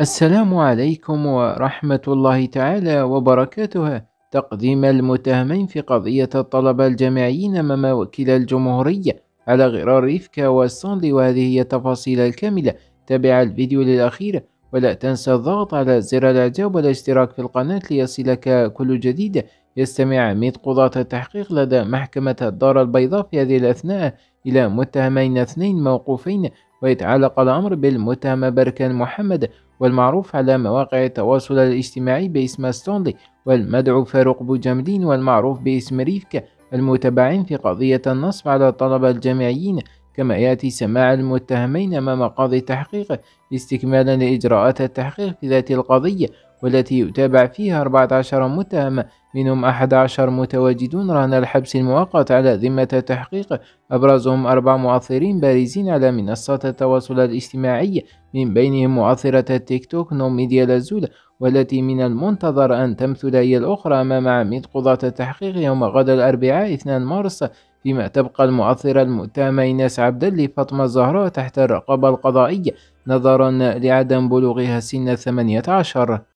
السلام عليكم ورحمة الله تعالى وبركاته. تقديم المتهمين في قضية الطلبة الجامعيين أمام وكيل الجمهورية على غرار ريفكا والصندي وهذه هي التفاصيل الكاملة. تابع الفيديو للأخير ولا تنسى الضغط على زر الإعجاب والاشتراك في القناة ليصلك كل جديد. يستمع عميد قضاة التحقيق لدى محكمة الدار البيضاء في هذه الأثناء إلى متهمين اثنين موقوفين ويتعلق الأمر بالمتهم بركان محمد والمعروف على مواقع التواصل الاجتماعي باسم ستونلي والمدعو فاروق بوجملين والمعروف باسم ريفكا المتبعين في قضية النصب على الطلبة الجامعيين. كما يأتي سماع المتهمين أمام قاضي التحقيق استكمالا لإجراءات التحقيق في ذات القضية. والتي يتابع فيها 14 متهم منهم 11 متواجدون رهن الحبس المؤقت على ذمة التحقيق أبرزهم أربع مؤثرين بارزين على منصات التواصل الاجتماعي من بينهم مؤثرة التيك توك نوم ميديا لازول والتي من المنتظر أن تمثل هي الأخرى أمام عميد قضاة التحقيق يوم غد الأربعاء 2 مارس فيما تبقى المؤثرة المتهمة إيناس عبدلي فاطمة الزهراء تحت الرقابة القضائية نظرا لعدم بلوغها سن 18